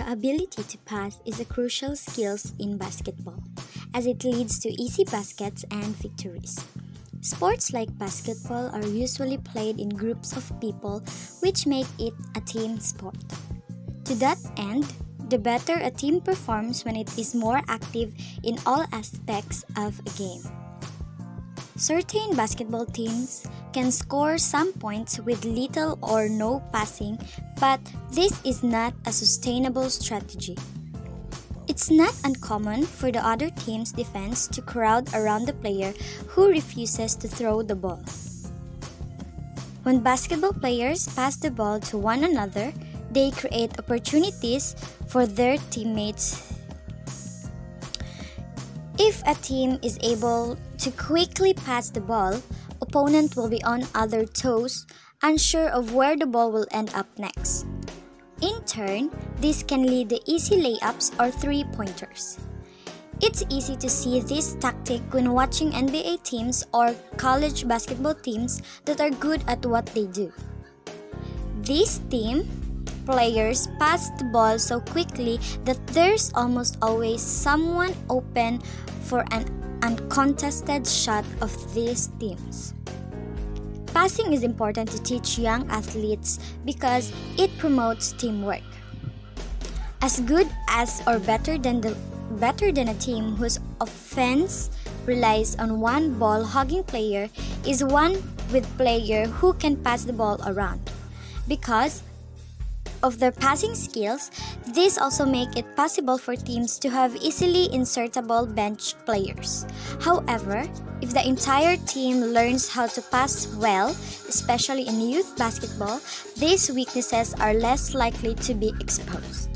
ability to pass is a crucial skill in basketball, as it leads to easy baskets and victories. Sports like basketball are usually played in groups of people, which make it a team sport. To that end, the better a team performs when it is more active in all aspects of a game. Certain basketball teams can score some points with little or no passing, but this is not a sustainable strategy. It's not uncommon for the other team's defense to crowd around the player who refuses to throw the ball. When basketball players pass the ball to one another, they create opportunities for their teammates. If a team is able to quickly pass the ball, opponent will be on other toes, unsure of where the ball will end up next. In turn, this can lead to easy layups or three pointers. It's easy to see this tactic when watching NBA teams or college basketball teams that are good at what they do. This team players pass the ball so quickly that there's almost always someone open for an uncontested shot of these teams. Passing is important to teach young athletes because it promotes teamwork. As good as or better than the better than a team whose offense relies on one ball hogging player is one with player who can pass the ball around because of their passing skills, this also make it possible for teams to have easily insertable bench players. However, if the entire team learns how to pass well, especially in youth basketball, these weaknesses are less likely to be exposed.